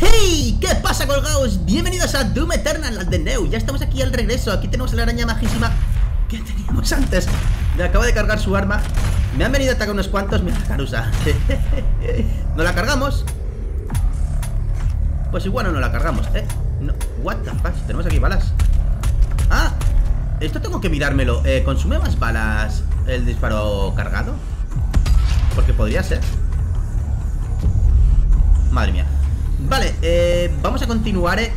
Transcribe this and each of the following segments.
¡Hey! ¿Qué pasa, colgados? Bienvenidos a Doom Eternal, al de Neu Ya estamos aquí al regreso, aquí tenemos a la araña majísima que teníamos antes Me acaba de cargar su arma Me han venido a atacar unos cuantos, mira, Carusa ¿No la cargamos? Pues igual no la cargamos, ¿eh? No. What the fuck, tenemos aquí balas Ah, esto tengo que mirármelo eh, ¿Consume más balas el disparo cargado? Porque podría ser Madre mía Vale, eh, vamos a continuar, eh.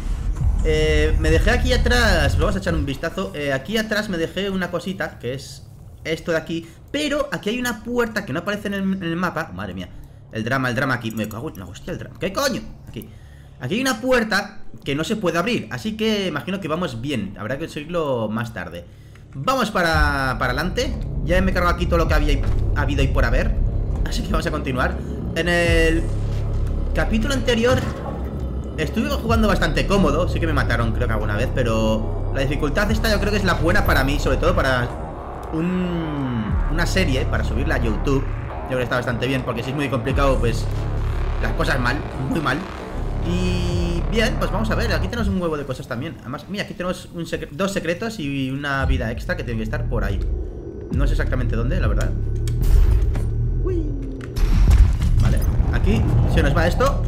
eh. Me dejé aquí atrás, vamos a echar un vistazo. Eh, Aquí atrás me dejé una cosita, que es esto de aquí Pero aquí hay una puerta que no aparece en el, mapa. Madre mía, el drama, el drama aquí. Me cago en la hostia, el drama, ¿qué coño? Aquí. Aquí hay una puerta que no se puede abrir Así que imagino que vamos bien. Habrá que seguirlo más tarde. Vamos para, para adelante. Ya me he cargado aquí todo lo que había habido y por haber. Así que vamos a continuar. En el capítulo anterior estuve jugando bastante cómodo. Sí que me mataron, creo que alguna vez, pero la dificultad esta yo creo que es la buena para mí, sobre todo para una serie, para subirla a YouTube. Yo creo que está bastante bien, porque si es muy complicado, pues las cosas mal, muy mal. Y bien, pues vamos a ver, aquí tenemos un huevo de cosas también. Además, mira, aquí tenemos dos secretos y una vida extra que tiene que estar por ahí. No sé exactamente dónde, la verdad. Aquí se nos va esto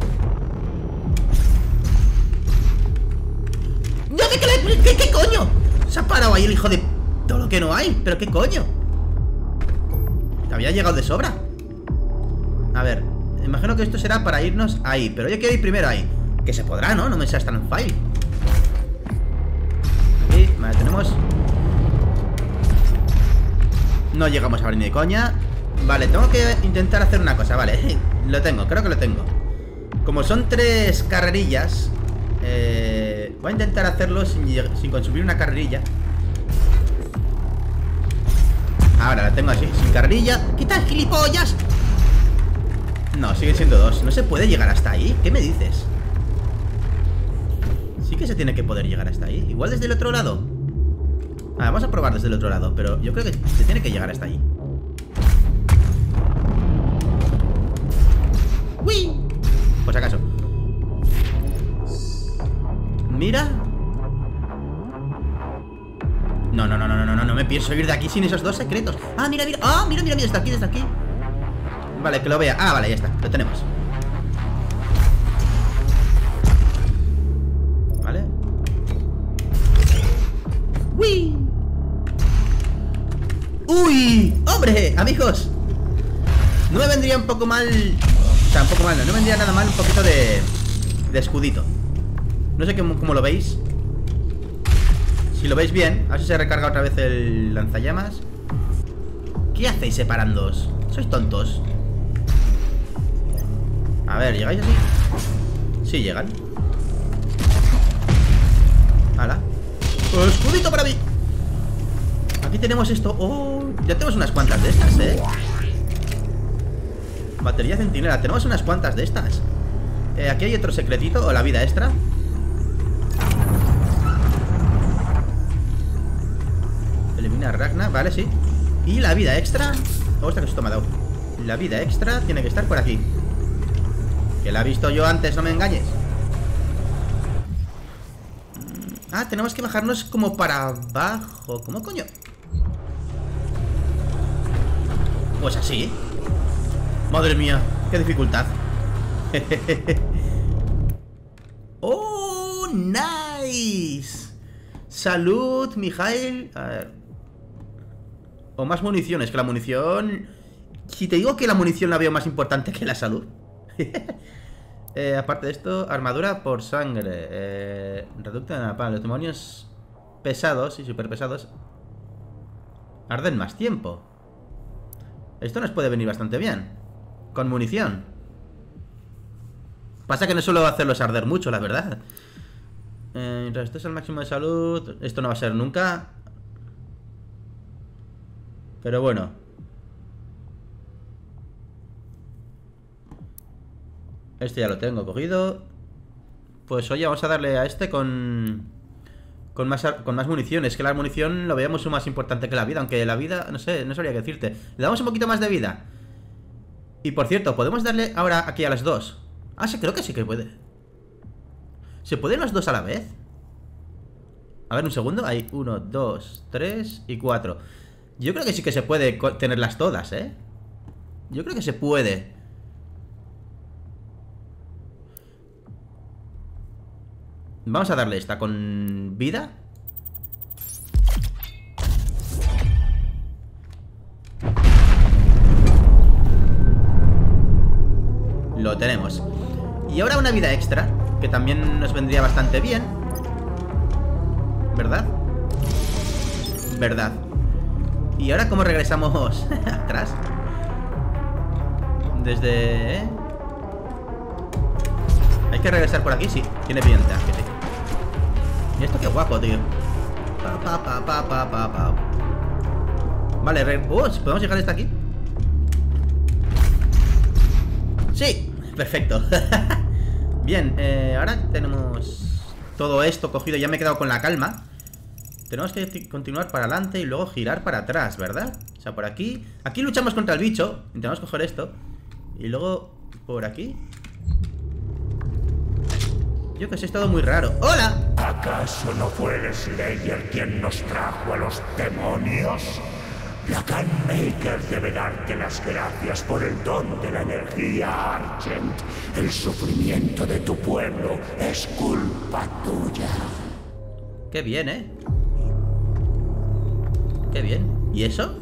¡No, qué, coño! Se ha parado ahí el hijo de... Todo lo que no hay, pero qué coño. Había llegado de sobra. A ver Imagino que esto será para irnos ahí Pero yo quiero ir primero ahí. Que se podrá, ¿no? No me seas tan Aquí, vale, tenemos. No llegamos a abrir ni coña. Vale, tengo que intentar hacer una cosa, vale. Lo tengo, creo que lo tengo. Como son tres carrerillas eh, Voy a intentar hacerlo sin, consumir una carrerilla Ahora la tengo así, sin carrerilla ¡Quita gilipollas! No, siguen siendo dos ¿No se puede llegar hasta ahí? ¿Qué me dices? Sí que se tiene que poder llegar hasta ahí Igual desde el otro lado ah, Vamos a probar desde el otro lado Pero yo creo que se tiene que llegar hasta ahí ¡Uy! Pues acaso Mira. No, no, no, no, no, no, no me pienso ir de aquí sin esos dos secretos. Ah, mira, mira, ah, mira, mira, mira, está aquí, está aquí. Vale, que lo vea. Ah, vale, ya está, lo tenemos. Vale. ¡Uy! ¡Uy! ¡Hombre! Amigos. No me vendría un poco mal Tampoco mal, no vendría nada mal un poquito de, de escudito No sé cómo, lo veis Si lo veis bien A ver si se recarga otra vez el lanzallamas ¿Qué hacéis separándoos? Sois tontos A ver, ¿llegáis así? Sí, llegan ¡Hala! ¡Escudito para mí! Aquí tenemos esto ¡Oh! Ya tenemos unas cuantas de estas, ¿eh? Batería centinela. Tenemos unas cuantas de estas. Eh, aquí hay otro secretito, o la vida extra. Ragna, vale, sí. Y la vida extra. Ostras, que esto me ha dado. La vida extra tiene que estar por aquí. Que la he visto yo antes, no me engañes. Ah, tenemos que bajarnos como para abajo. ¿Cómo coño? Pues así. Madre mía, qué dificultad ¡Oh, nice! Salud, Mijail A ver O más municiones, que la munición... Si te digo que la munición la veo más importante que la salud eh, Aparte de esto, armadura por sangre eh, Reducto de napalm Los demonios pesados y super pesados Arden más tiempo Esto nos puede venir bastante bien con munición. Pasa que no suelo hacerlos arder mucho, la verdad. Esto es el máximo de salud. Esto no va a ser nunca. Pero bueno. Este ya lo tengo cogido. Pues oye, vamos a darle a este con... Con más, con más munición. Es que la munición lo veamos más importante que la vida. Aunque la vida, no sé, no sabría qué decirte. Le damos un poquito más de vida. Y por cierto, ¿podemos darle ahora aquí a las dos? Ah, sí, creo que sí que puede ¿Se pueden los dos a la vez? A ver, un segundo. Hay uno, dos, tres y cuatro. Yo creo que sí que se puede tenerlas todas, ¿eh? Yo creo que se puede. Vamos a darle esta con vida. Lo tenemos. Y ahora una vida extra, que también nos vendría bastante bien. ¿Verdad? Verdad. ¿Y ahora cómo regresamos atrás? Desde... ¿eh? Hay que regresar por aquí, sí. Tiene pinta que sí. Y esto qué guapo, tío. Pa, pa, pa, pa, pa, pa. Vale, uh, ¿podemos llegar hasta aquí? Sí, perfecto Bien, eh, ahora tenemos todo esto cogido Ya me he quedado con la calma Tenemos que continuar para adelante y luego girar para atrás, ¿verdad? O sea, por aquí Aquí luchamos contra el bicho Intentamos coger esto Y luego por aquí yo que sé, es todo muy raro. ¡Hola! ¿Acaso no fue el Slayer quien nos trajo a los demonios? La Maker debe darte las gracias por el don de la energía, Argent. El sufrimiento de tu pueblo es culpa tuya. Qué bien, ¿eh? Qué bien. ¿Y eso?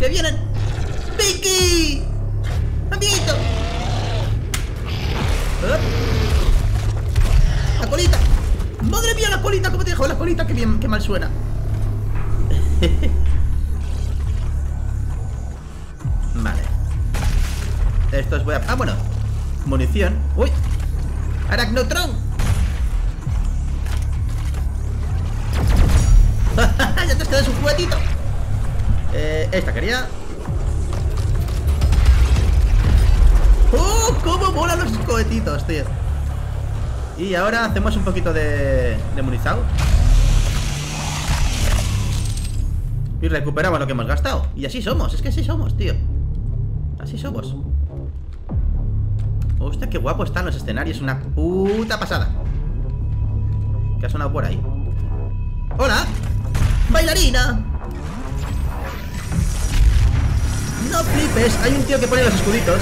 ¡Que vienen! ¡Vicky! ¡Amiguito! ¡La colita! ¡Madre mía, la colita! ¿Cómo te dejo la colita? ¡Qué bien, qué mal suena! vale Esto es voy a... Ah, bueno Munición ¡Uy! ¡Aracnotron! Eh, esta quería ¡Oh! ¡Cómo molan los cohetitos, tío! Y ahora hacemos un poquito de, de Y recuperamos lo que hemos gastado Y así somos, es que así somos, tío Así somos Hostia, qué guapo están los escenarios Una puta pasada ¿Qué ha sonado por ahí? ¡Hola! ¡Bailarina! No flipes, hay un tío que pone los escuditos.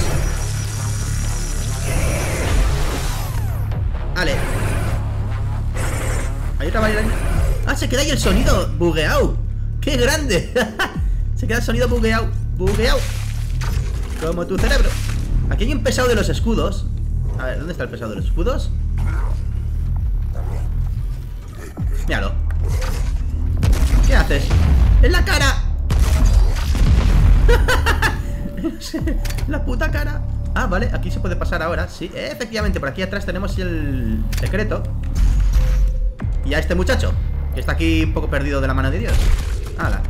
Vale Hay otra bailarina Ah, se queda ahí el sonido bugueado ¡Qué grande! Se queda el sonido bugueado Bugueado Como tu cerebro. Aquí hay un pesado de los escudos. A ver, ¿dónde está el pesado de los escudos? Míralo ¿Qué haces? ¡En la cara! la puta cara Ah, vale, aquí se puede pasar ahora Sí, efectivamente, por aquí atrás tenemos el secreto Y a este muchacho Que está aquí un poco perdido de la mano de Dios Hala.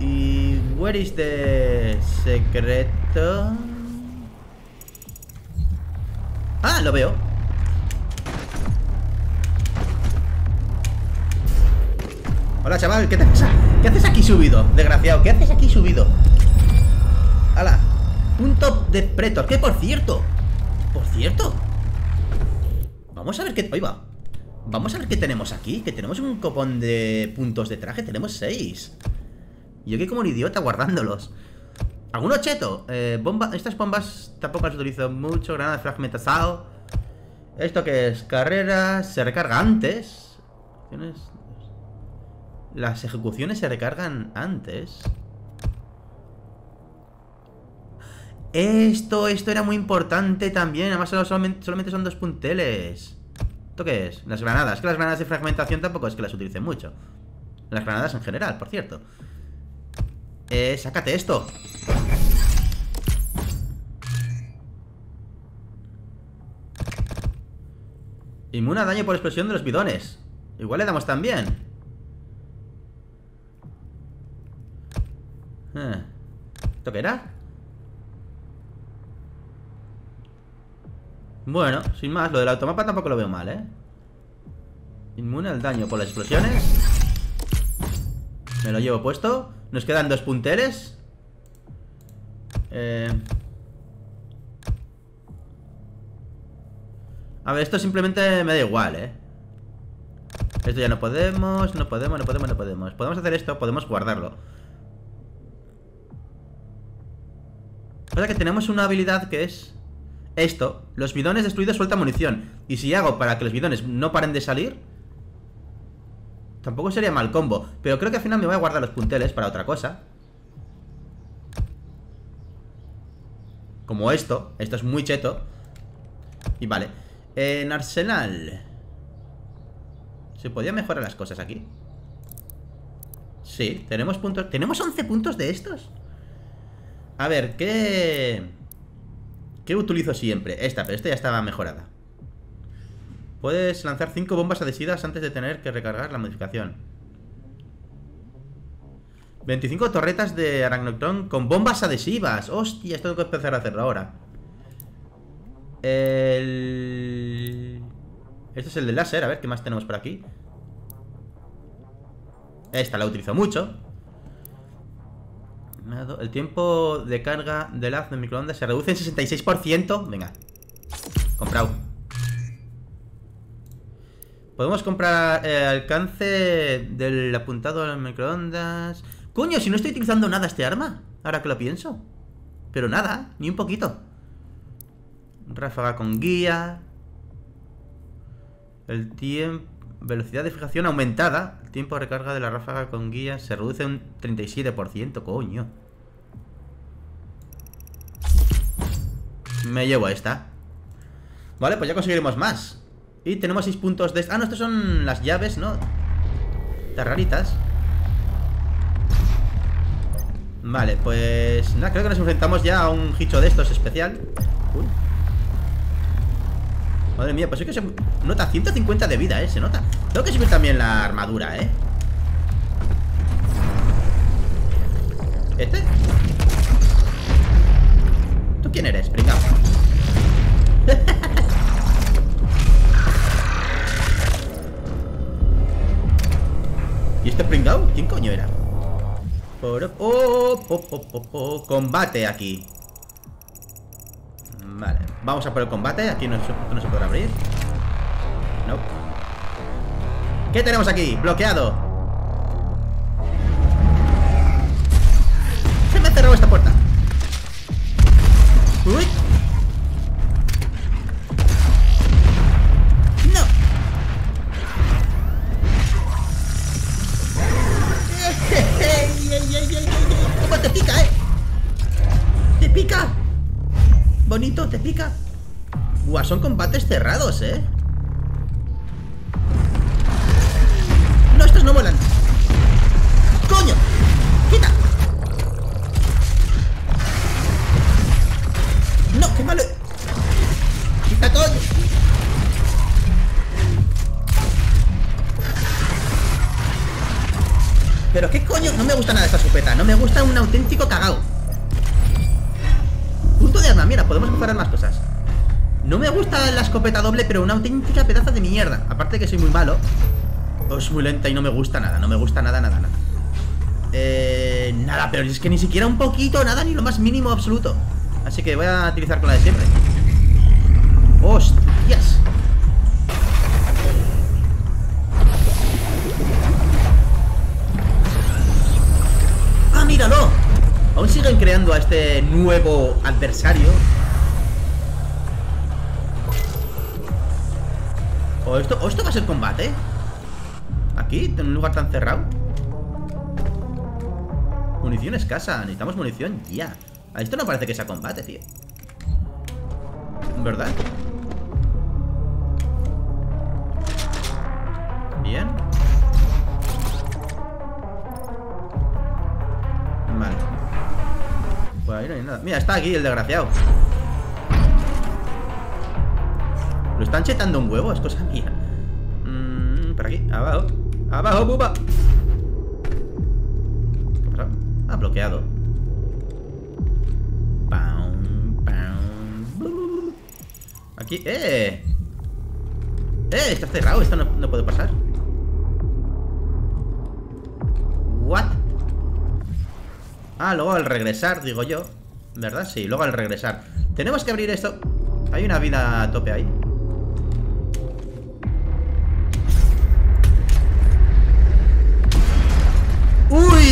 ¿Y where is the secreto? Ah, lo veo. Hola, chaval, ¿qué, te pasa? ¿Qué haces aquí subido? Desgraciado, ¿qué haces aquí subido? ¡Hala! Un top de Pretor, ¿Qué por cierto Por cierto Vamos a ver qué... Ahí va Vamos a ver qué tenemos aquí Que tenemos un copón de puntos de traje Tenemos seis Yo que como un idiota guardándolos ¿Alguno cheto? Eh, bomba... Estas bombas tampoco las utilizo mucho Granada fragmentazado ¿Esto que es? Carreras Se recarga antes Las ejecuciones se recargan antes Esto, esto era muy importante también Además solamente, solamente son dos punteles ¿Esto qué es? Las granadas. que las granadas de fragmentación tampoco es que las utilicen mucho. Las granadas en general, por cierto. Eh, sácate esto. A daño por explosión de los bidones. Igual le damos también. ¿Esto qué era? Bueno, sin más, lo del automapa tampoco lo veo mal, ¿eh? Inmune al daño por las explosiones Me lo llevo puesto Nos quedan dos punteles eh... A ver, esto simplemente me da igual, ¿eh? Esto ya no podemos, no podemos, no podemos, no podemos. Podemos hacer esto, podemos guardarlo. Pasa que tenemos una habilidad que es... Esto, los bidones destruidos sueltan munición. Y si hago para que los bidones no paren de salir... Tampoco sería mal combo. Pero creo que al final me voy a guardar los punteles para otra cosa. Como esto. Esto es muy cheto. Y vale. En Arsenal. ¿Se podía mejorar las cosas aquí? Sí, tenemos puntos ¿Tenemos 11 puntos de estos? A ver, ¿qué...? ¿Qué utilizo siempre? Esta, pero esta ya estaba mejorada. Puedes lanzar 5 bombas adhesivas antes de tener que recargar la modificación. 25 torretas de Arachnoctron con bombas adhesivas. Hostia, esto tengo que empezar a hacerlo ahora. El... Este es el de láser, a ver qué más tenemos por aquí Esta la utilizo mucho El tiempo de carga del haz de microondas se reduce en 66% Venga. Comprado. Podemos comprar eh, alcance del apuntado al microondas. Coño, si no estoy utilizando nada este arma Ahora que lo pienso. Pero nada, ni un poquito. Ráfaga con guía. El tiempo... Velocidad de fijación aumentada. Tiempo de recarga de la ráfaga con guía se reduce un 37%, coño. Me llevo esta. Vale, pues ya conseguiremos más. Y tenemos 6 puntos de... Ah, no, estas son las llaves, ¿no? Estas raritas. Vale, pues... Nada, creo que nos enfrentamos ya a un hicho de estos especial. Uy. Madre mía, pues es que se nota 150 de vida, eh, se nota Tengo que subir también la armadura, eh ¿Este? ¿Tú quién eres, pringao? ¿Y este pringao? ¿Quién coño era? Oh, oh, oh, oh, Combate aquí Vale, vamos a por el combate. Aquí no, se podrá abrir. No ¿Qué tenemos aquí? Bloqueado. Se me ha cerrado esta puerta. Uy son combates cerrados, ¿eh? Escopeta doble Pero una auténtica pedazo de mierda Aparte que soy muy malo Es muy lenta y no me gusta nada No me gusta nada, nada, nada Eh... Nada, pero es que ni siquiera un poquito Nada, ni lo más mínimo absoluto Así que voy a utilizar con la de siempre ¡Hostias! ¡Ah, míralo! Aún siguen creando a este nuevo adversario. ¿O esto, ¿O esto va a ser combate? ¿Aquí? ¿En un lugar tan cerrado? Munición escasa, necesitamos munición ya Esto no parece que sea combate, tío ¿Verdad? Bien Vale pues ahí no hay nada. Mira, está aquí el desgraciado. ¿Lo están chetando un huevo? Es cosa mía. Mmm, por aquí, abajo. ¡Abajo, pupa! ¿Qué pasa? Ah, bloqueado. Aquí, ¡eh! ¡Eh! Está cerrado, esto no, no puede pasar. ¿What? Ah, luego al regresar, digo yo ¿Verdad? Sí, luego al regresar Tenemos que abrir esto Hay una vida a tope ahí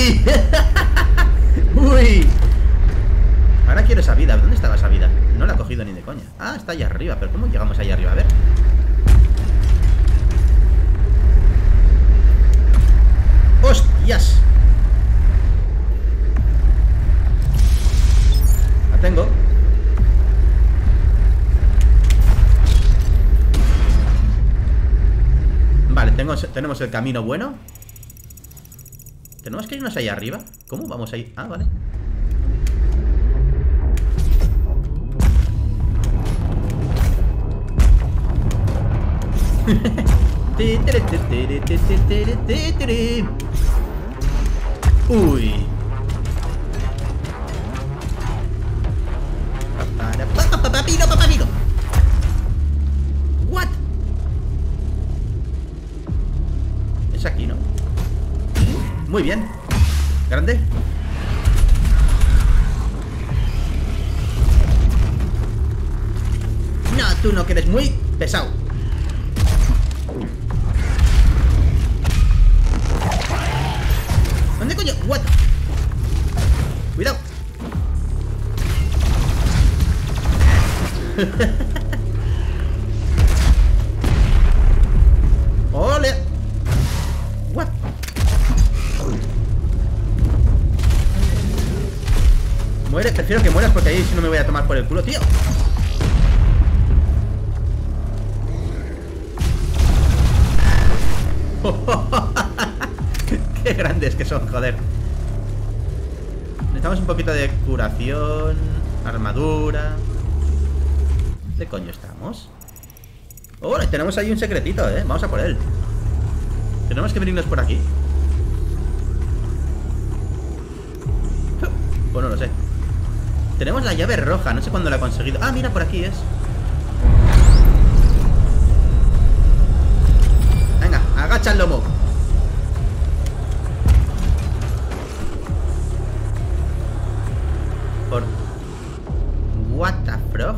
Ahora quiero esa vida. ¿Dónde estaba esa vida? No la he cogido ni de coña. Ah, está allá arriba. ¿Pero cómo llegamos allá arriba? A ver. ¡Hostias! La tengo. Vale, tenemos el camino bueno. ¿Tenemos que irnos ahí arriba? ¿Cómo vamos ahí? Ah, vale. Uy. Muy bien. Grande. No, tú no, que eres muy pesado. ¿Dónde coño? What? Cuidado. el culo, tío. Qué grandes que son, joder. Necesitamos un poquito de curación, armadura. ¿De coño estamos? Oh, tenemos ahí un secretito, eh. Vamos a por él. Tenemos que venirnos por aquí. Pues no lo sé. Tenemos la llave roja, no sé cuándo la he conseguido. Ah, mira, por aquí es. Venga, agacha el. Por... What the frog?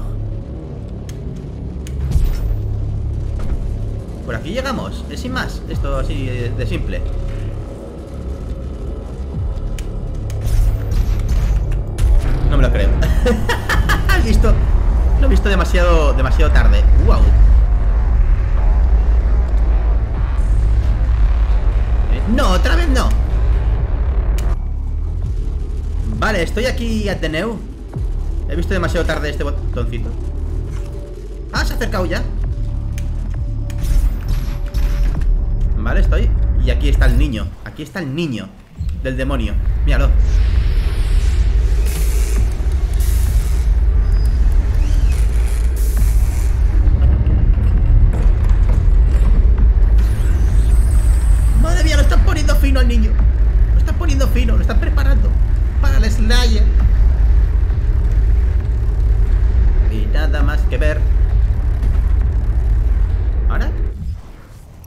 Por aquí llegamos, es sin más. Esto así de simple. No me lo creo. ¿Has visto? Lo he visto demasiado, demasiado tarde. Wow. No, otra vez no. Vale, estoy aquí, Ateneu. He visto demasiado tarde este botoncito. Ah, se ha acercado ya. Vale, estoy. Y aquí está el niño. Aquí está el niño del demonio. Míralo.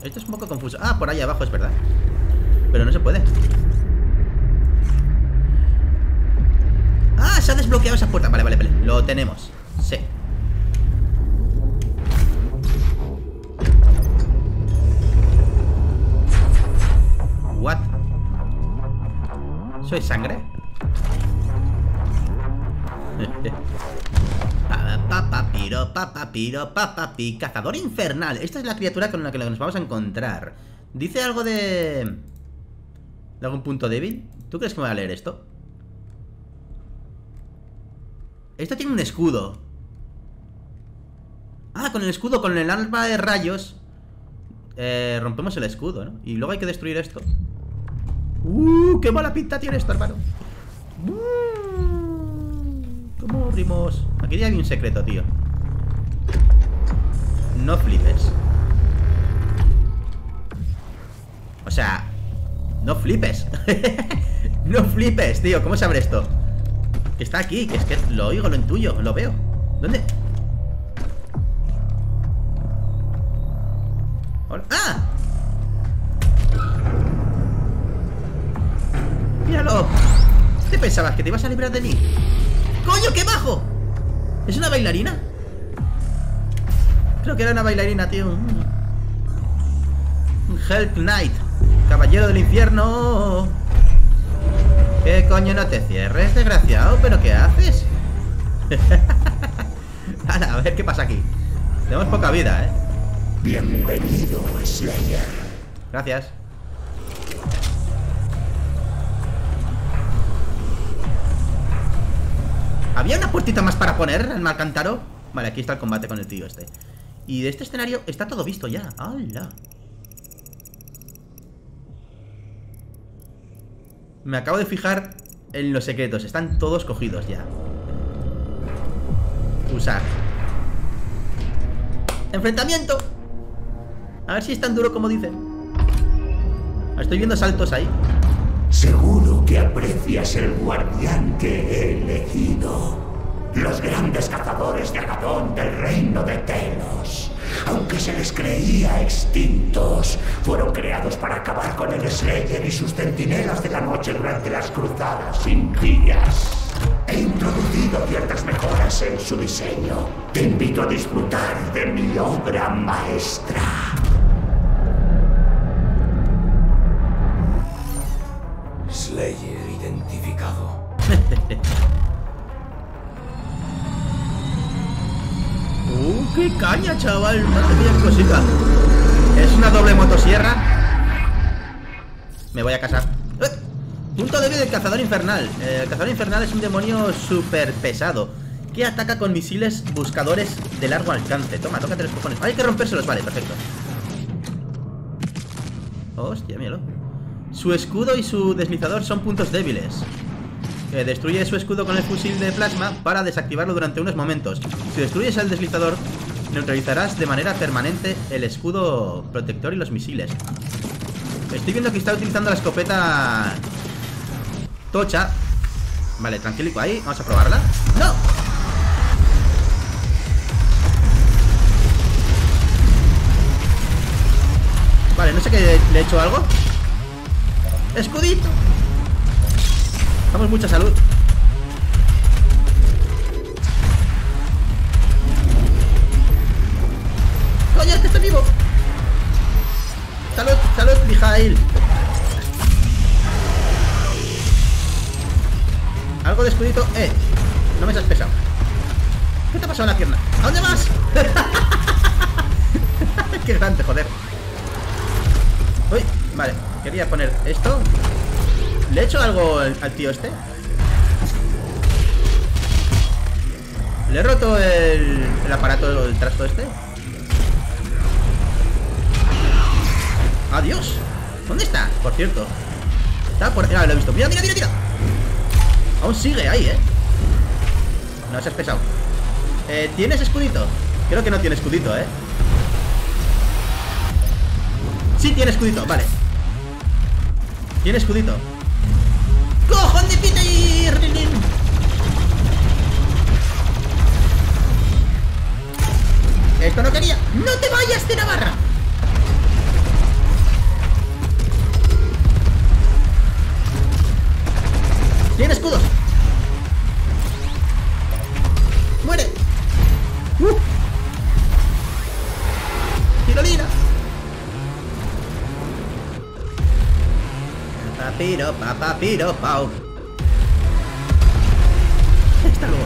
Esto es un poco confuso. Ah, por ahí abajo es verdad. Pero no se puede. Ah, se ha desbloqueado esa puerta. Vale, vale, vale. Lo tenemos. Sí. What? ¿Soy sangre? Papapiro, papapiro, papapi Cazador infernal Esta es la criatura con la que nos vamos a encontrar ¿Dice algo de... ¿De algún punto débil? ¿Tú crees que me va a leer esto? Esto tiene un escudo Ah, con el escudo, con el arma de rayos eh, Rompemos el escudo, ¿no? Y luego hay que destruir esto ¡Uh! ¡Qué mala pinta tiene esto, hermano! ¿Cómo abrimos? Aquí ya hay un secreto, tío No flipes O sea No flipes No flipes, tío ¿Cómo se abre esto? Que está aquí, que es que lo oigo, lo intuyo, lo veo ¿Dónde? Hola. ¡Ah! ¡Míralo! ¿Te pensabas que te ibas a librar de mí? ¡Coño, qué bajo! ¿Es una bailarina? Creo que era una bailarina, tío Hell Knight Caballero del infierno ¿Qué coño no te cierres, desgraciado? ¿Pero qué haces? Hala, a ver qué pasa aquí. Tenemos poca vida, ¿eh? Bienvenido, Slayer. Gracias. ¿Había una puertita más para poner en Malcantaro? Vale, aquí está el combate con el tío este. Y de este escenario está todo visto ya. ¡Hala! Me acabo de fijar en los secretos. Están todos cogidos ya. Usar. ¡Enfrentamiento! A ver si es tan duro como dicen. Estoy viendo saltos ahí. Seguro que aprecias el guardián que he elegido. Los grandes cazadores de Agadón del reino de Telos. Aunque se les creía extintos, fueron creados para acabar con el Slayer y sus centinelas de la noche durante las cruzadas impías. He introducido ciertas mejoras en su diseño. Te invito a disfrutar de mi obra maestra. Slayer identificado. qué caña, chaval! Madre mía, qué cosita. Es una doble motosierra. Me voy a casar. ¡Eh! Punto débil del cazador infernal. El cazador infernal es un demonio súper pesado que ataca con misiles buscadores de largo alcance. Toma, tócate los cojones. Hay que rompérselos, vale, perfecto. Hostia, míralo. Su escudo y su deslizador son puntos débiles. Eh, destruye su escudo con el fusil de plasma para desactivarlo durante unos momentos. Si destruyes el deslizador, neutralizarás de manera permanente el escudo protector y los misiles. Estoy viendo que está utilizando la escopeta tocha. Vale, tranquilico ahí. Vamos a probarla. ¡No! Vale, no sé qué le he hecho algo. ¡Escudito! Damos mucha salud. ¡Coño, este está vivo! ¡Salud, salud, Mijail! Algo de escudito. ¡Eh! No me seas pesado. ¿Qué te ha pasado en la pierna? ¿A dónde vas? ¡Qué grande, joder! Uy, vale. Quería poner esto. ¿Le he hecho algo al, tío este? ¿Le he roto el aparato, el trasto este? ¡Adiós! ¿Dónde está? Por cierto. Está por... Mira, lo he visto. ¡Mira, mira, mira, mira! Aún sigue ahí, ¿eh? No seas pesado. Eh, ¿Tienes escudito? Creo que no tiene escudito, ¿eh? Sí tiene escudito, vale. Tiene escudito. ¡Cojón de Peter! Esto no quería. ¡No te vayas de Navarra! Tiene escudos. Muere. Uh. Tirolina. Papiro, papapiro, pau. ¿Dónde está luego?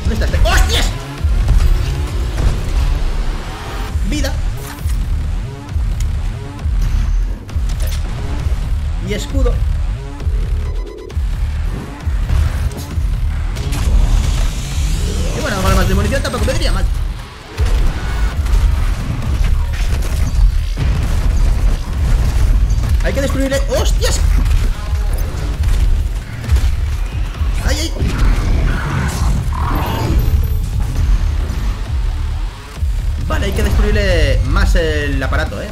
¿Dónde está este? ¡Hostias! Vida. Y escudo. De munición tampoco me diría mal. Hay que destruirle. ¡Hostias! ¡Ay, ay! Vale, hay que destruirle más el aparato, ¿eh?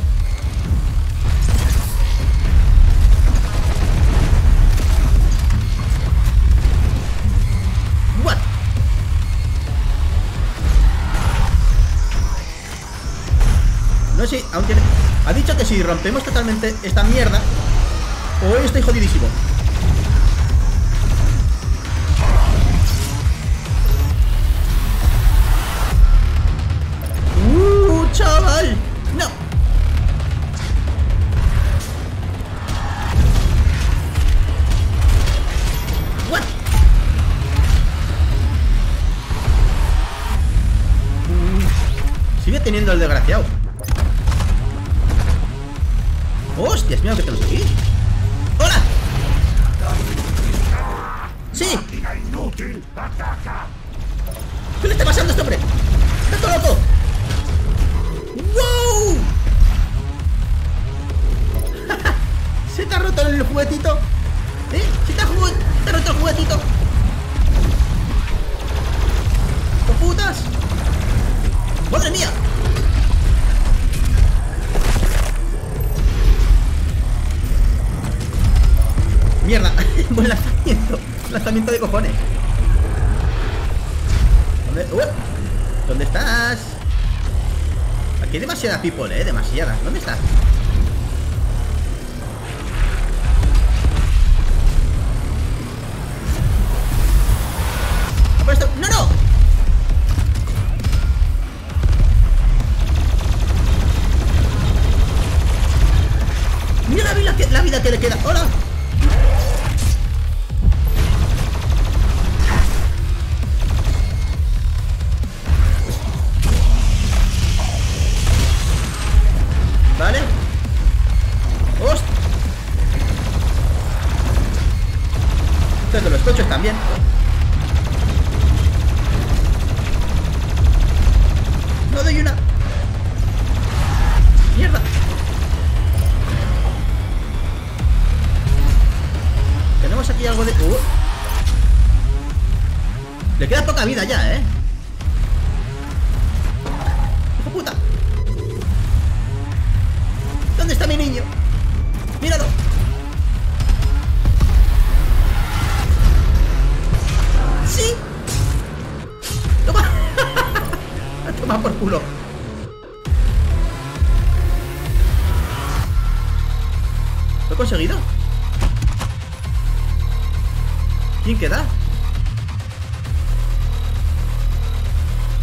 No sé, aún tiene... Ha dicho que si rompemos totalmente esta mierda, hoy estoy jodidísimo. El juguetito? ¡Oh, putas! ¡Madre mía! ¡Mierda! ¡Buen lanzamiento! ¡Lanzamiento de cojones! ¿Dónde, ¡Uh! ¿Dónde estás? Aquí hay demasiada people, eh, demasiada. ¿Dónde estás? ¡Míralo! ¡Sí! ¡Toma! ¡Toma por culo! ¿Lo he conseguido? ¿Quién queda?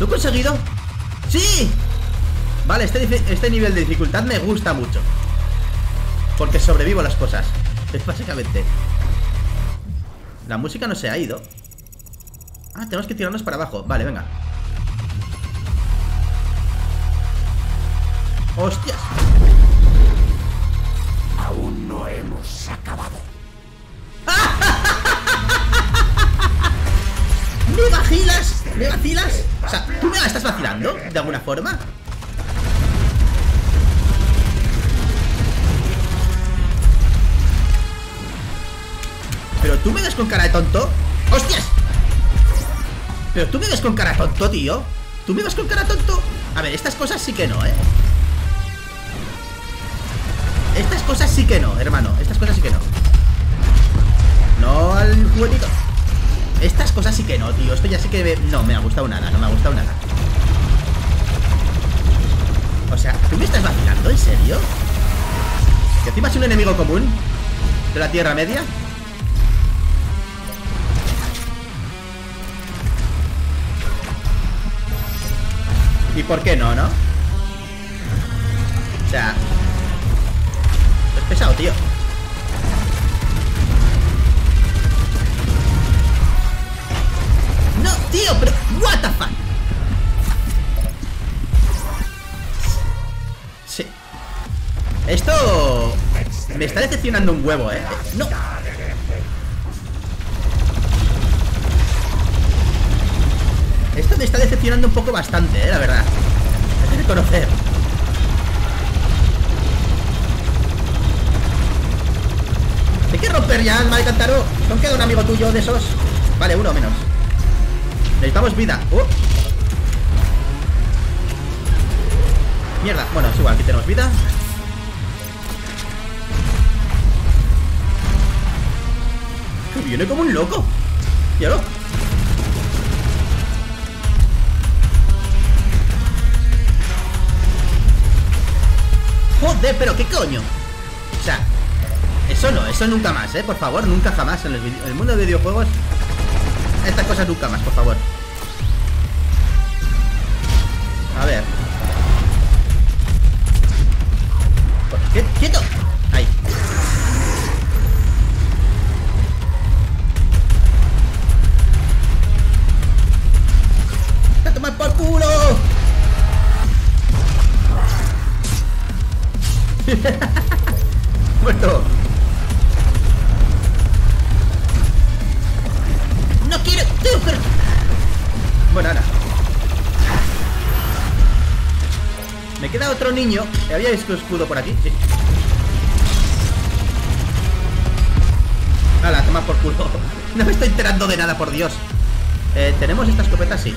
¿Lo he conseguido? ¡Sí! Vale, este, este nivel de dificultad me gusta mucho. Porque sobrevivo a las cosas. Es básicamente. La música no se ha ido. Ah, tenemos que tirarnos para abajo. Vale, venga. ¡Hostias! Aún no hemos acabado. ¿Me vacilas? ¿Me vacilas? O sea, ¿tú me la estás vacilando? ¿De alguna forma? Tú me ves con cara de tonto? ¡Hostias! ¿Pero tú me ves con cara de tonto, tío? ¿Tú me ves con cara de tonto? A ver, estas cosas sí que no, ¿eh? Estas cosas sí que no, hermano Estas cosas sí que no No al juguetito estas cosas sí que no, tío. Esto ya sí que... me- No me ha gustado nada, no me ha gustado nada. O sea, ¿tú me estás vacilando? ¿En serio? ¿Que encima es un enemigo común? ¿De la Tierra Media? ¿Y por qué no, no? O sea... Es pesado, tío. No, tío, pero... What the fuck? Sí. Esto... Me está decepcionando un huevo, ¿eh? No. Esto está decepcionando un poco bastante, ¿eh? La verdad. Hay que reconocer. Hay que romper ya, alma de cántaro. ¿No queda un amigo tuyo de esos? Vale, uno menos. Necesitamos vida. Uh. Mierda. Bueno, es igual, aquí tenemos vida. Que viene como un loco. Míralo. Joder, pero qué coño. O sea, eso no, eso nunca más, eh, por favor, nunca jamás en vide- en el mundo de videojuegos. Estas cosas nunca más, por favor. A ver. ¿Qué? ¡Quieto! Ahí. ¡A tomar por culo! Muerto. No quiero. Bueno, ahora. Me queda otro niño. ¿Había visto escudo por aquí? Sí. Ala, toma por culo. No me estoy enterando de nada, por Dios. Eh, ¿Tenemos esta escopeta? Sí.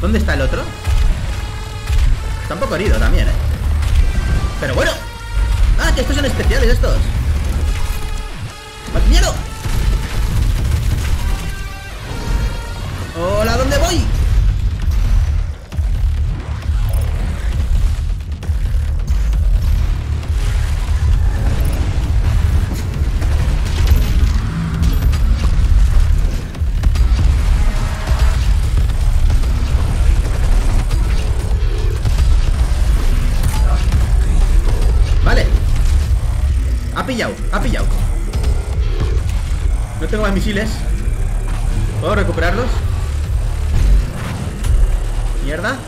¿Dónde está el otro? Está un poco herido también, eh. Pero bueno. Ah, que estos son especiales estos. ¡Miedo! Ha pillado, ha pillado. No tengo más misiles. ¿Puedo recuperarlos? Mierda.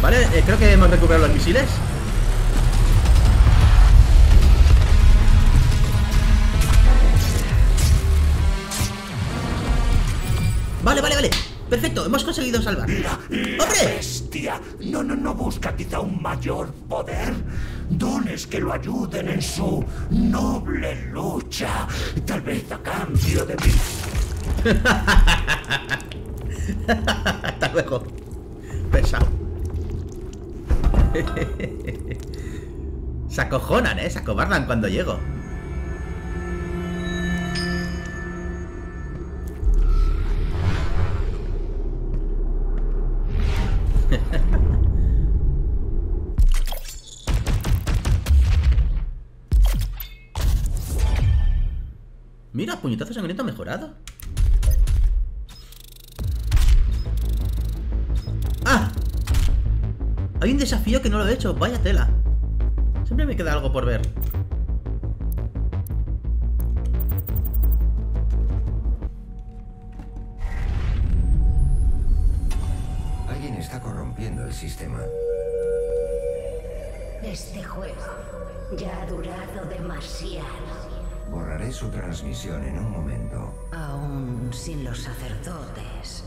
Vale, eh, creo que hemos recuperado los misiles. Vale, vale, vale. Perfecto, hemos conseguido salvar. Mira, ¡Hombre! bestia. No, no, no busca quizá un mayor poder. Dones que lo ayuden en su noble lucha. Tal vez a cambio de mi Hasta luego. Pesado. Se acojonan, ¿eh? Se acobardan cuando llego. Puñetazo sangriento mejorado. ¡Ah! Hay un desafío que no lo he hecho, vaya tela. Siempre me queda algo por ver. Alguien está corrompiendo el sistema. Este juego ya ha durado demasiado. Borraré su transmisión en un momento. Aún sin los sacerdotes,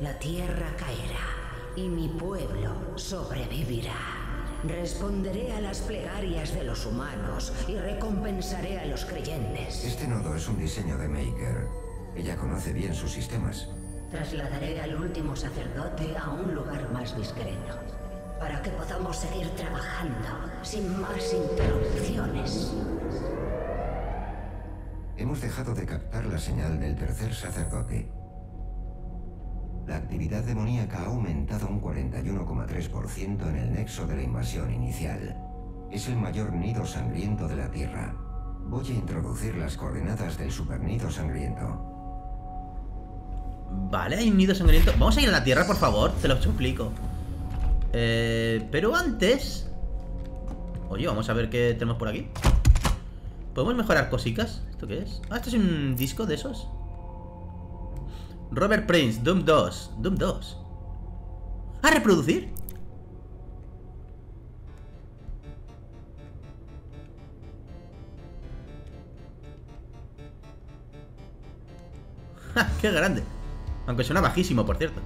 la tierra caerá y mi pueblo sobrevivirá. Responderé a las plegarias de los humanos y recompensaré a los creyentes. Este nodo es un diseño de Maker. Ella conoce bien sus sistemas. Trasladaré al último sacerdote a un lugar más discreto para que podamos seguir trabajando sin más interrupciones. Hemos dejado de captar la señal del tercer sacerdote. La actividad demoníaca ha aumentado un 41,3% en el nexo de la invasión inicial. Es el mayor nido sangriento de la Tierra. Voy a introducir las coordenadas del supernido sangriento. Vale, hay un nido sangriento. Vamos a ir a la tierra, por favor, te lo suplico. Eh, pero antes... Oye, vamos a ver qué tenemos por aquí. ¿Podemos mejorar cositas? ¿Esto qué es? Ah, esto es un disco de esos. Robert Prince, Doom 2. Doom 2. ¿A reproducir? ¡Ja! ¡Qué grande! Aunque suena bajísimo, por cierto.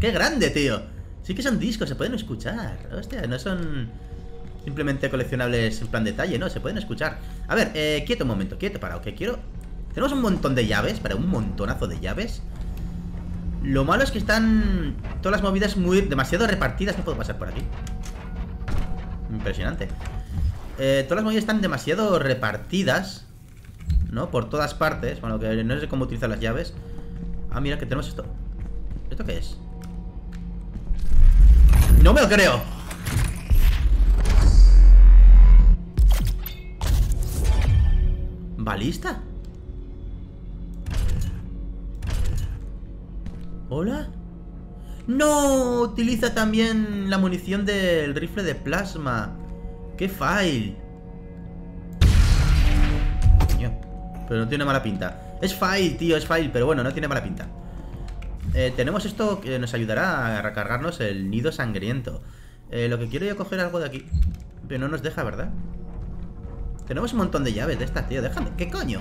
¡Qué grande, tío! Sí que son discos, se pueden escuchar. Hostia, no son simplemente coleccionables en plan detalle, no, se pueden escuchar. A ver, eh, quieto un momento, quieto, para, que quiero... Tenemos un montón de llaves, para un montonazo de llaves. Lo malo es que están todas las movidas muy demasiado repartidas. No puedo pasar por aquí. Impresionante. Eh, todas las movidas están demasiado repartidas. ¿No? Por todas partes. Bueno, que no sé cómo utilizar las llaves. Ah, mira que tenemos esto. ¿Esto qué es? No me lo creo. ¿Balista? ¿Hola? ¡No! Utiliza también la munición del rifle de plasma. ¡Qué fail! Pero no tiene mala pinta. Es fail, tío, es fail, pero bueno, no tiene mala pinta. eh, tenemos esto que nos ayudará a recargarnos el nido sangriento. Eh, lo que quiero yo coger algo de aquí. Pero no nos deja, ¿verdad? Tenemos un montón de llaves de estas, tío. Déjame. ¿Qué coño?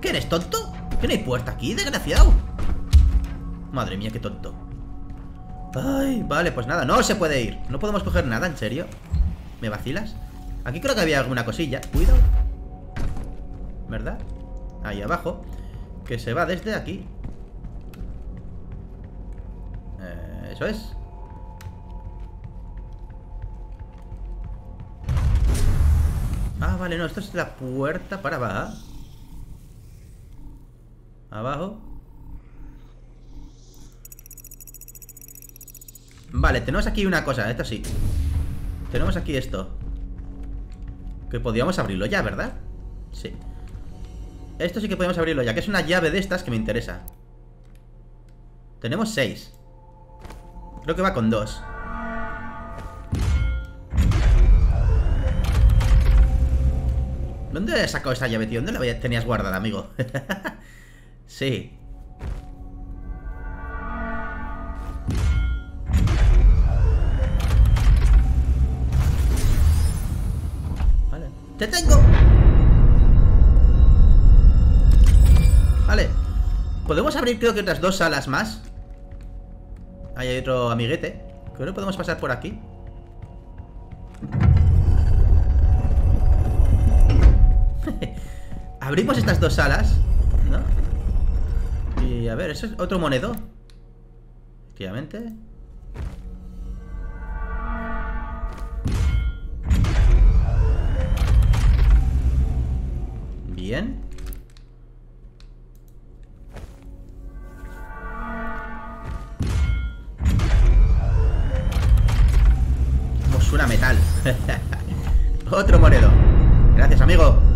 ¿Qué eres, tonto? ¿Qué no hay puerta aquí, desgraciado? Madre mía, qué tonto. Ay, vale, pues nada. No se puede ir. No podemos coger nada, ¿en serio? ¿Me vacilas? Aquí creo que había alguna cosilla. Cuidado. ¿Verdad? Ahí abajo. Que se va desde aquí. Eh, eso es. Ah, vale, no, esto es la puerta para abajo. Abajo. Vale, tenemos aquí una cosa, esto sí. Tenemos aquí esto. Que podíamos abrirlo ya, ¿verdad? Sí. Esto sí que podemos abrirlo ya, que es una llave de estas que me interesa. Tenemos seis. Creo que va con dos. ¿Dónde has sacado esa llave, tío? ¿Dónde la tenías guardada, amigo? sí. Vale. ¡Te tengo! Vale. Podemos abrir creo que otras dos salas más. Ahí hay otro amiguete. Creo que podemos pasar por aquí. Abrimos estas dos salas, ¿no? Y a ver, eso es otro monedo. Efectivamente. Bien. Como suena metal. otro monedo. Gracias, amigo.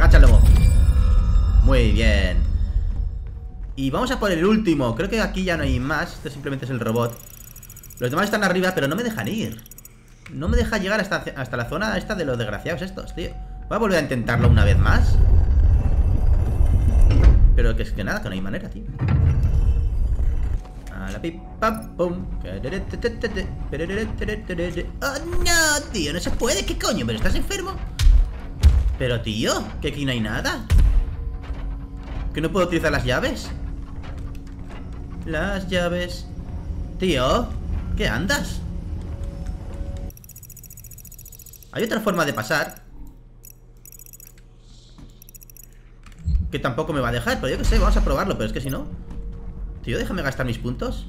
Agáchalo. Muy bien. Y vamos a por el último. Creo que aquí ya no hay más. Este simplemente es el robot. Los demás están arriba, pero no me dejan ir. No me deja llegar hasta, hasta la zona esta de los desgraciados estos, tío. Voy a volver a intentarlo una vez más. Pero que es que nada, que no hay manera, tío. A la pipa, pum. ¡Oh, no, tío! No se puede. ¿Qué coño? ¿Pero estás enfermo? Pero, tío, que aquí no hay nada. ¿Que no puedo utilizar las llaves? Las llaves. Tío, ¿qué andas? Hay otra forma de pasar. Que tampoco me va a dejar, pero yo qué sé, vamos a probarlo, pero es que si no... Tío, déjame gastar mis puntos.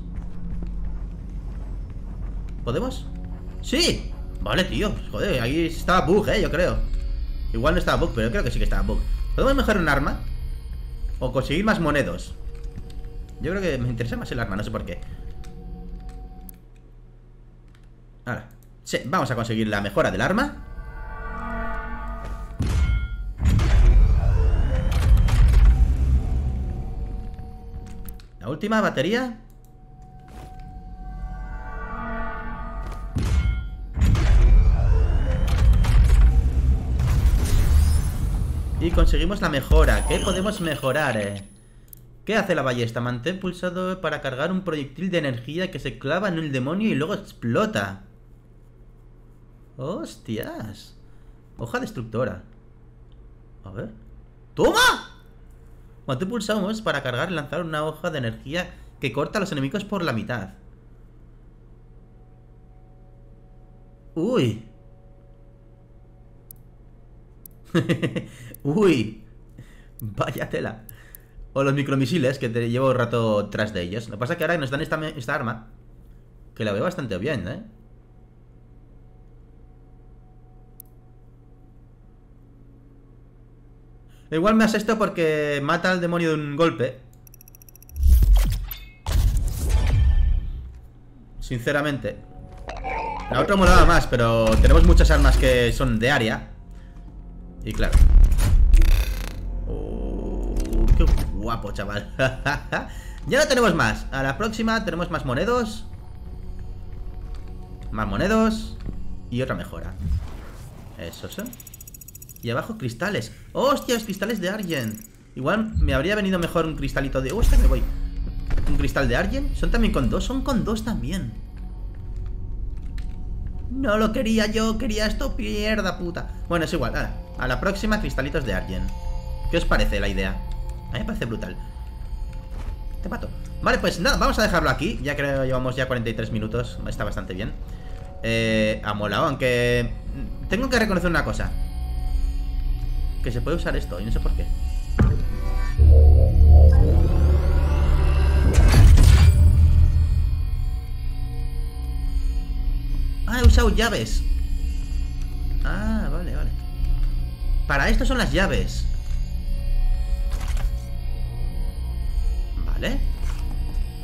¿Podemos? ¡Sí! Vale, tío, joder, ahí estaba bug, eh, yo creo Igual no estaba bug, pero yo creo que sí que estaba bug. ¿Podemos mejorar un arma? O conseguir más monedos Yo creo que me interesa más el arma, no sé por qué. Ahora Sí, vamos a conseguir la mejora del arma. La última batería Y conseguimos la mejora ¿Qué podemos mejorar? Eh? ¿Qué hace la ballesta? Mantén pulsado para cargar un proyectil de energía que se clava en el demonio y luego explota ¡Hostias! Hoja destructora A ver ¡Toma! Mantén pulsado para cargar y lanzar una hoja de energía que corta a los enemigos por la mitad ¡Uy! Uy, vaya tela. O los micromisiles, que llevo un rato tras de ellos. Lo que pasa es que ahora nos dan esta, arma, que la veo bastante bien, ¿eh? Igual me esto porque mata al demonio de un golpe. Sinceramente. La otra molaba más, pero tenemos muchas armas que son de área. Y claro. Oh, qué guapo, chaval. ya no tenemos más. A la próxima tenemos más monedos. Más monedos. Y otra mejora. Eso son. Y abajo cristales. ¡Hostias! Cristales de Argent. Igual me habría venido mejor un cristalito de... ¡Hostia, me voy! un cristal de Argen? ¿Son también con dos? Son con dos también. No lo quería yo, quería esto, mierda puta. Bueno, es igual, a la próxima, cristalitos de Argen. ¿Qué os parece la idea? A mí me parece brutal. Te mato. Vale, pues nada, vamos a dejarlo aquí. Ya creo que llevamos ya 43 minutos. Está bastante bien. Eh, ha molado, aunque... Tengo que reconocer una cosa. Que se puede usar esto, y no sé por qué. Ah, he usado llaves. Ah, vale. Para esto son las llaves. Vale.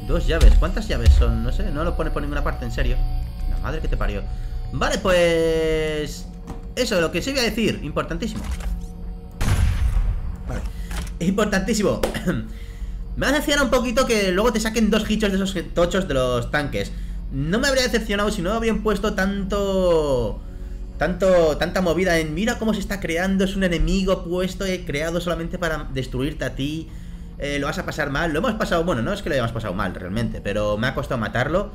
Dos llaves. ¿Cuántas llaves son? No sé, no lo pone por ninguna parte, en serio. La madre que te parió. Vale, pues... Eso, lo que sí voy a decir. Importantísimo. Vale. Importantísimo. Me ha decepcionado un poquito que luego te saquen dos hichos de esos tochos de los tanques. No me habría decepcionado si no habrían puesto tanto... Tanto, tanta movida en mira cómo se está creando, es un enemigo puesto, y creado solamente para destruirte a ti. Eh, lo vas a pasar mal. Lo hemos pasado, bueno, no es que lo hayamos pasado mal realmente, pero me ha costado matarlo.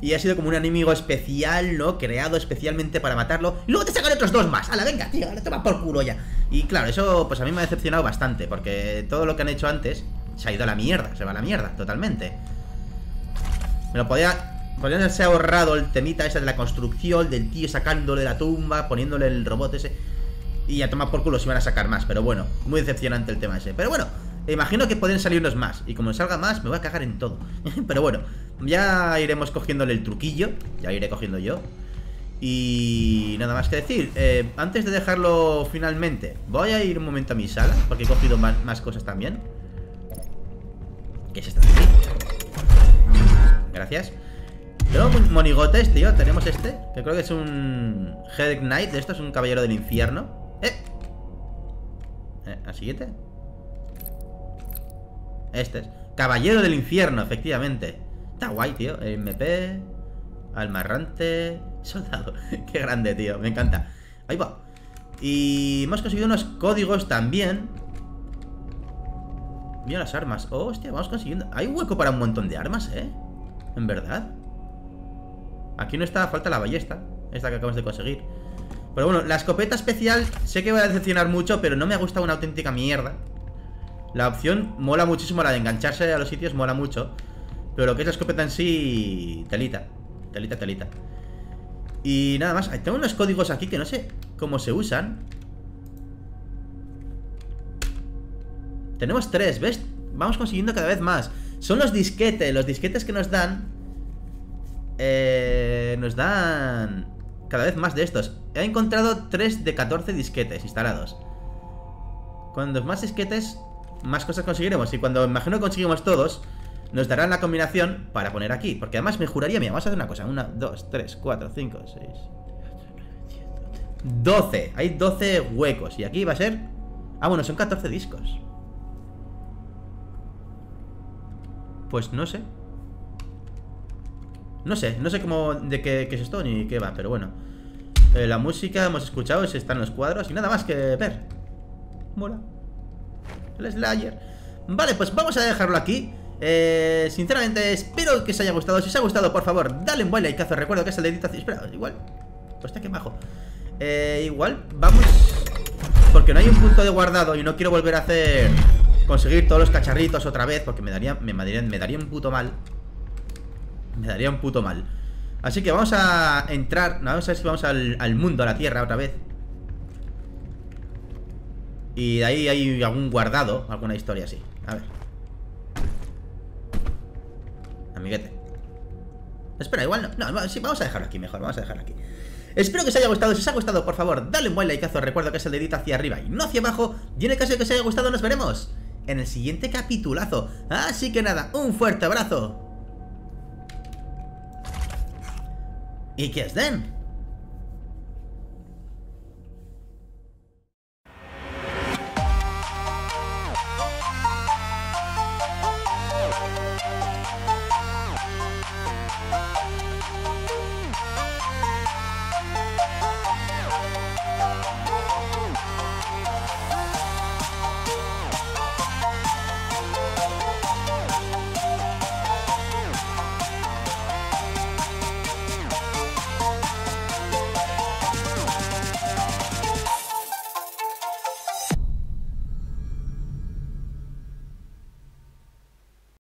Y ha sido como un enemigo especial, ¿no? Creado especialmente para matarlo. Y luego te sacan otros dos más. ¡Hala, venga, tío! Ahora toma por culo ya. Y claro, eso pues a mí me ha decepcionado bastante. Porque todo lo que han hecho antes se ha ido a la mierda. Se va a la mierda, totalmente. Me lo podía... Podrían haberse ahorrado el temita ese de la construcción, del tío sacándole la tumba, poniéndole el robot ese. Y a tomar por culo si van a sacar más. Pero bueno, muy decepcionante el tema ese. Pero bueno, Imagino que pueden salirnos más Y como salga más, me voy a cagar en todo Pero bueno, ya iremos cogiéndole el truquillo Ya iré cogiendo yo Y nada más que decir eh, Antes de dejarlo finalmente Voy a ir un momento a mi sala Porque he cogido más, cosas también ¿Qué es esta de? Gracias Tengo monigotes, tío. Tenemos este Que creo que es un Head Knight Esto es un caballero del infierno. Eh, eh ¿Al siguiente? Este es. Caballero del Infierno, efectivamente. Está guay, tío. MP Almarrante Soldado. Qué grande, tío. Me encanta. Ahí va. Y hemos conseguido unos códigos también. Mira las armas. Hostia, vamos consiguiendo. Hay hueco para un montón de armas, ¿eh? En verdad Aquí no está, falta la ballesta Esta que acabamos de conseguir Pero bueno, la escopeta especial Sé que va a decepcionar mucho Pero no me ha gustado una auténtica mierda la opción mola muchísimo, la de engancharse a los sitios mola mucho. Pero lo que es la escopeta en sí, telita. Telita, telita. Y nada más, tengo unos códigos aquí que no sé cómo se usan. Tenemos tres, ¿ves? Vamos consiguiendo cada vez más. Son los disquetes, los disquetes que nos dan... Eh, nos dan cada vez más de estos. He encontrado 3 de 14 disquetes instalados. Cuando más disquetes, más cosas conseguiremos. Y cuando imagino que conseguimos todos, nos darán la combinación para poner aquí. Porque además me juraría, mira, vamos a hacer una cosa. Una, dos, tres, cuatro, cinco, seis... 12. Hay 12 huecos. Y aquí va a ser... Ah, bueno, son 14 discos. Pues no sé. No sé, no sé cómo de qué, es esto ni qué va, pero bueno. Eh, la música hemos escuchado, si están los cuadros y nada más que ver. Mola. El Slayer. Vale, pues vamos a dejarlo aquí. Eh, Sinceramente, espero que os haya gustado. Si os ha gustado, por favor, dale un buen likeazo. Recuerdo que es el dedito Espera, igual. Pues está que bajo eh, Igual, vamos. Porque no hay un punto de guardado Y no quiero volver a hacer Conseguir todos los cacharritos otra vez Porque me daría, me, me daría un puto mal Me daría un puto mal Así que vamos a entrar Vamos a ver si vamos al, al mundo, a la tierra otra vez y de ahí hay algún guardado, alguna historia así. A ver. Amiguete. Espera, igual no. No, sí, vamos a dejarlo aquí mejor, vamos a dejarlo aquí. Espero que os haya gustado, si os ha gustado, por favor, dale un buen likeazo, recuerdo que es el dedito hacia arriba y no hacia abajo, y en el caso de que os haya gustado nos veremos en el siguiente capitulazo. Así que nada, un fuerte abrazo. Y que os den